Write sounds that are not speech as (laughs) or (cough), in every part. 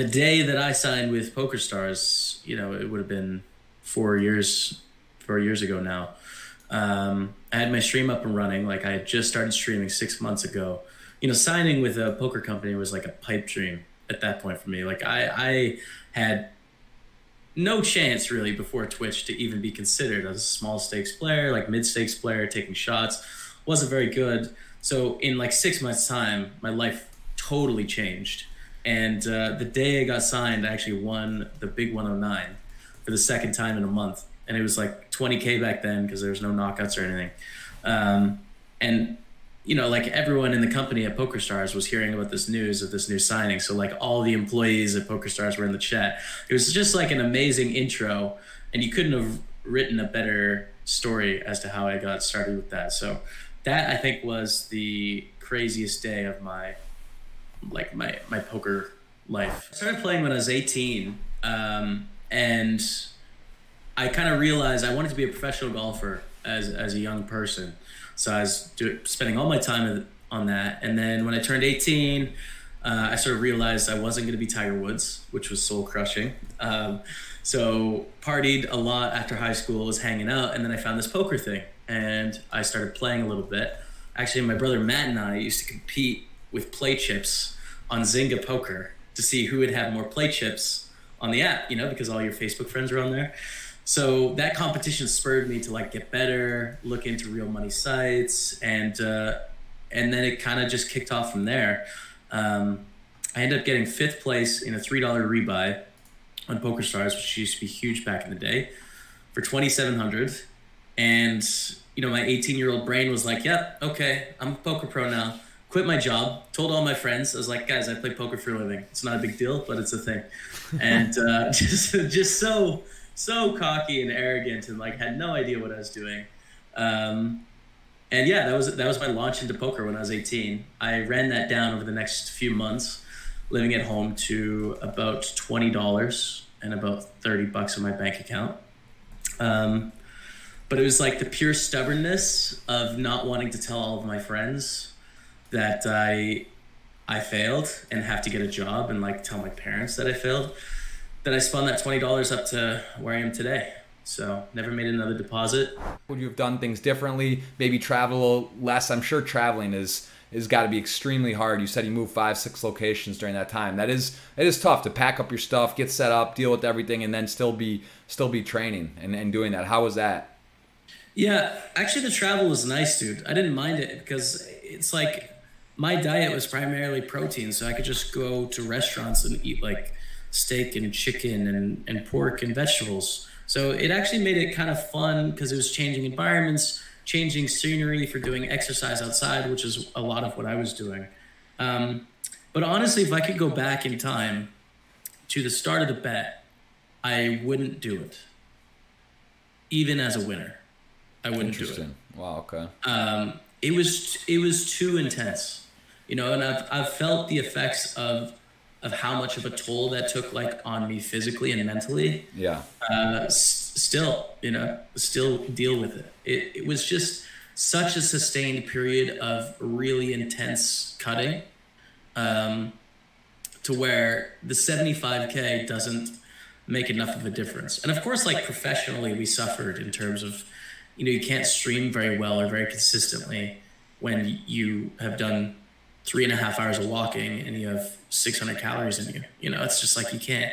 the day that I signed with PokerStars, you know, it would have been four years, four years ago now. Um, I had my stream up and running. Like I had just started streaming six months ago. You know, signing with a poker company was like a pipe dream at that point for me. Like I, I had no chance really before Twitch to even be considered as a small stakes player, like mid stakes player, taking shots. Wasn't very good. So in like six months' time, my life totally changed. And uh, the day I got signed, I actually won the big 109 for the second time in a month, and it was like 20k back then because there was no knockouts or anything. Um, and you know, like everyone in the company at PokerStars was hearing about this news of this new signing. So like all the employees at PokerStars were in the chat. It was just like an amazing intro, and you couldn't have written a better story as to how I got started with that. So that I think was the craziest day of my like my my poker life. I started playing when I was 18, um, and I kind of realized I wanted to be a professional golfer as as a young person. So I was do, spending all my time on that, and then when I turned 18. Uh, I sort of realized I wasn't going to be Tiger Woods, which was soul crushing. Um, so partied a lot after high school, was hanging out, and then I found this poker thing, and I started playing a little bit. Actually, my brother Matt and I used to compete with play chips on Zynga Poker to see who would have more play chips on the app, you know, because all your Facebook friends are on there. So that competition spurred me to like get better, look into real money sites, and uh, and then it kind of just kicked off from there. Um, I ended up getting fifth place in a three dollar rebuy on PokerStars, which used to be huge back in the day, for twenty seven hundred, and you know, my 18 year old brain was like, yep, okay, I'm a poker pro now. Quit my job, told all my friends, I was like, guys, I play poker for a living. It's not a big deal, but it's a thing. And uh, (laughs) just, just so, so cocky and arrogant and like had no idea what I was doing. Um, and yeah, that was, that was my launch into poker when I was 18. I ran that down over the next few months, living at home to about $20 and about 30 bucks in my bank account. Um, but it was like the pure stubbornness of not wanting to tell all of my friends that I I failed and have to get a job and like tell my parents that I failed. That I spun that twenty dollars up to where I am today. So never made another deposit. Would you have done things differently? Maybe travel less. I'm sure traveling is is got to be extremely hard. You said you moved five, six locations during that time. That is it is tough to pack up your stuff, get set up, deal with everything, and then still be still be training and, and doing that. How was that? Yeah, actually, the travel was nice, dude. I didn't mind it because it's like my diet was primarily protein, so I could just go to restaurants and eat like steak and chicken and, and pork and vegetables. So it actually made it kind of fun because it was changing environments, changing scenery for doing exercise outside, which is a lot of what I was doing. Um, but honestly, if I could go back in time to the start of the bet, I wouldn't do it, even as a winner. I wouldn't do it. Wow. Okay. Um, it was it was too intense, you know, and I've I've felt the effects of of how much of a toll that took like on me physically and mentally. Yeah. Uh, s- still, you know, still deal with it. It it was just such a sustained period of really intense cutting, um, to where the seventy five k doesn't make enough of a difference. And of course, like professionally, we suffered in terms of you know you can't stream very well or very consistently when you have done three and a half hours of walking and you have 600 calories in you. You know it's just like you can't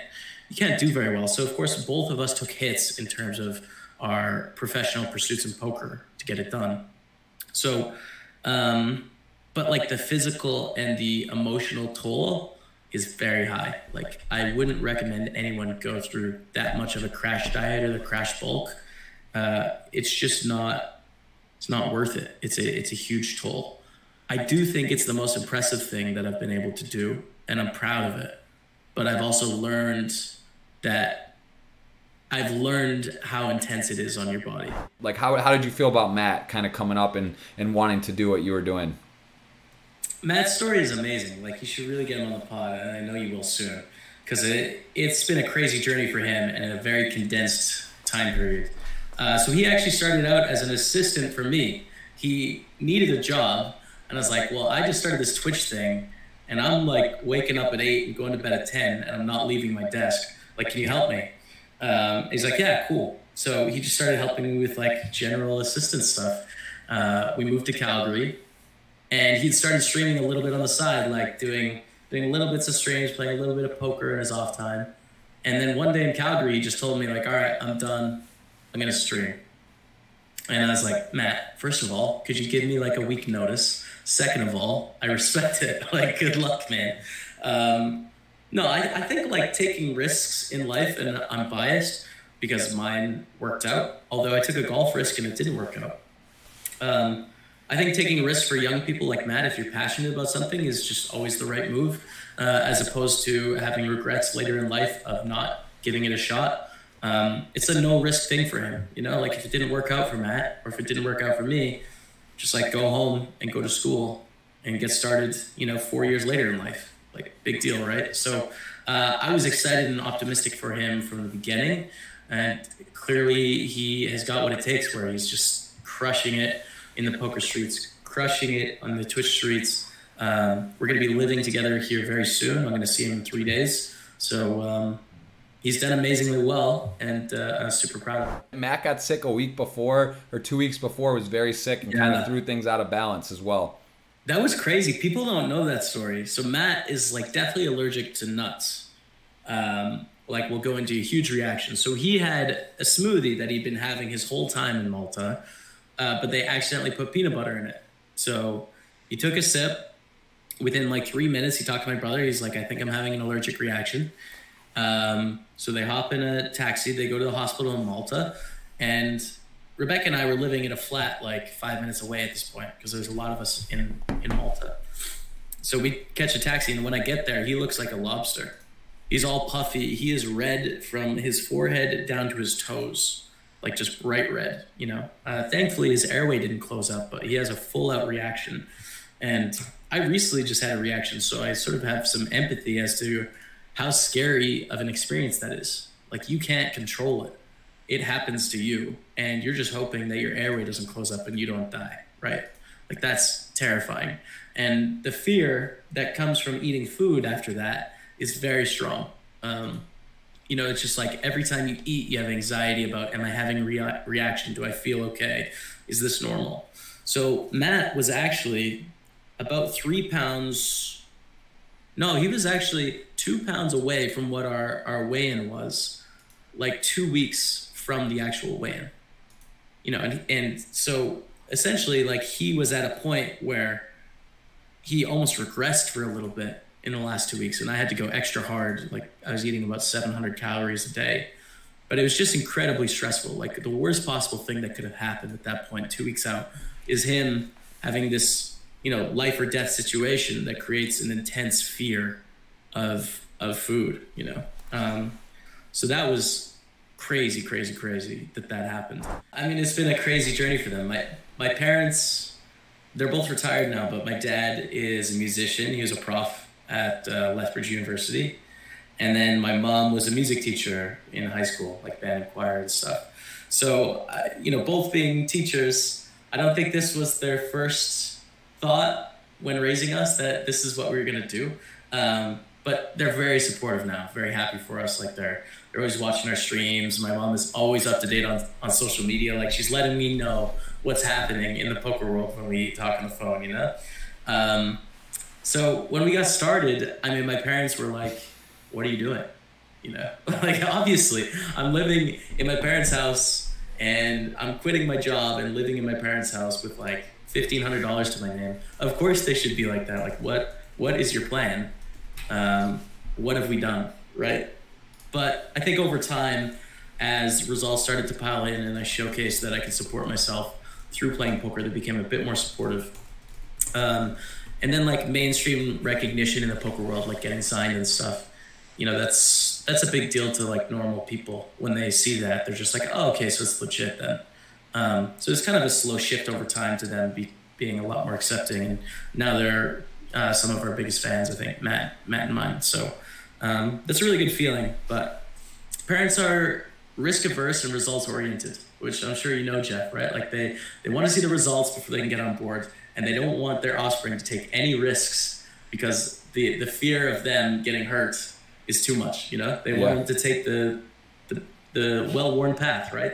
you can't do very well. So of course both of us took hits in terms of our professional pursuits in poker to get it done. So um but like the physical and the emotional toll is very high. Like i wouldn't recommend anyone go through that much of a crash diet or the crash bulk. Uh, it's just not it's not worth it. It's a it's a huge toll. I do think it's the most impressive thing that I've been able to do, and I'm proud of it. But I've also learned that I've learned how intense it is on your body. Like how how did you feel about Matt kind of coming up and and wanting to do what you were doing? Matt's story is amazing. Like you should really get him on the pod, and I know you will soon, because it it's been a crazy journey for him and in a very condensed time period. Uh, so he actually started out as an assistant for me. He needed a job, and I was like, well, I just started this Twitch thing. and I'm like waking up at eight and going to bed at ten, and I'm not leaving my desk. Like, can you help me? Um, he's like, yeah, cool. So he just started helping me with like general assistance stuff. Uh, we moved to Calgary, and he started streaming a little bit on the side, like doing doing little bits of streams, playing a little bit of poker in his off time. And then one day in Calgary, he just told me like, all right, I'm done. I'm gonna stream. And I was like, Matt, first of all, could you give me like a week notice? Second of all, I respect it. (laughs) Like, good luck, man. Um, no, I, I think like taking risks in life, and I'm biased because mine worked out. Although I took a golf risk and it didn't work out. Um, I think taking risks for young people like Matt, if you're passionate about something, is just always the right move, uh, as opposed to having regrets later in life of not giving it a shot. Um, it's a no risk thing for him, you know. Like if it didn't work out for Matt, or if it didn't work out for me, just like go home and go to school and get started, you know, four years later in life. Like big deal, right? So uh, I was excited and optimistic for him from the beginning, and clearly he has got what it takes. Where he's just crushing it in the poker streets, crushing it on the Twitch streets. Um, we're going to be living together here very soon. I'm going to see him in three days. So um, he's done amazingly well, and uh, I'm super proud of him. Matt got sick a week before or two weeks before, was very sick and yeah. kind of threw things out of balance as well. That was crazy. People don't know that story. So Matt is like definitely allergic to nuts. Um, like we'll go into a huge reaction. So he had a smoothie that he'd been having his whole time in Malta uh, but they accidentally put peanut butter in it. So he took a sip. Within like three minutes, he talked to my brother. He's like, I think I'm having an allergic reaction. Um, so they hop in a taxi. They go to the hospital in Malta. And Rebecca and I were living in a flat like five minutes away at this point because there's a lot of us in, in Malta. So we catch a taxi. And when I get there, he looks like a lobster. He's all puffy. He is red from his forehead down to his toes like just bright red, you know. Uh, thankfully, his airway didn't close up, but he has a full out reaction. And I recently just had a reaction, so I sort of have some empathy as to how scary of an experience that is. Like, you can't control it, it happens to you, and you're just hoping that your airway doesn't close up and you don't die, right? Like, that's terrifying. And the fear that comes from eating food after that is very strong. Um, you know, it's just like every time you eat, you have anxiety about, am I having a rea- reaction? Do I feel okay? Is this normal? So Matt was actually about three pounds. No, he was actually two pounds away from what our, our weigh in was, like two weeks from the actual weigh in. You know, and, and so essentially, like, he was at a point where he almost regressed for a little bit in the last two weeks, and I had to go extra hard. Like I was eating about 700 calories a day, but it was just incredibly stressful. Like the worst possible thing that could have happened at that point, two weeks out, is him having this, you know, life or death situation that creates an intense fear of of food. You know, um, so that was crazy, crazy, crazy that that happened. I mean, it's been a crazy journey for them. My my parents, they're both retired now, but my dad is a musician. He was a prof at uh, Lethbridge University. And then my mom was a music teacher in high school, like band and choir and stuff. So, uh, you know, both being teachers, I don't think this was their first thought when raising us that this is what we were going to do. Um, but they're very supportive now, very happy for us. Like they're they're always watching our streams. My mom is always up to date on, on social media. Like she's letting me know what's happening in the poker world when we talk on the phone, you know? Um, so when we got started, I mean, my parents were like, "What are you doing?" You know, (laughs) like obviously, I'm living in my parents' house and I'm quitting my job and living in my parents' house with like fifteen hundred dollars to my name. Of course, they should be like that. Like, what? What is your plan? Um, what have we done? Right? But I think over time, as results started to pile in and I showcased that I could support myself through playing poker, they became a bit more supportive. Um, and then like mainstream recognition in the poker world, like getting signed and stuff. You know, that's that's a big deal to like normal people when they see that. They're just like, oh, okay, so it's legit then. Um, so it's kind of a slow shift over time to them be, being a lot more accepting, and now they're uh, some of our biggest fans. I think Matt, Matt and mine. So um, that's a really good feeling. But parents are risk averse and results oriented, which I'm sure you know, Jeff. Right? Like they they want to see the results before they can get on board and they don't want their offspring to take any risks because the the fear of them getting hurt is too much. You know, they Yeah. want them to take the the, the well worn path, right?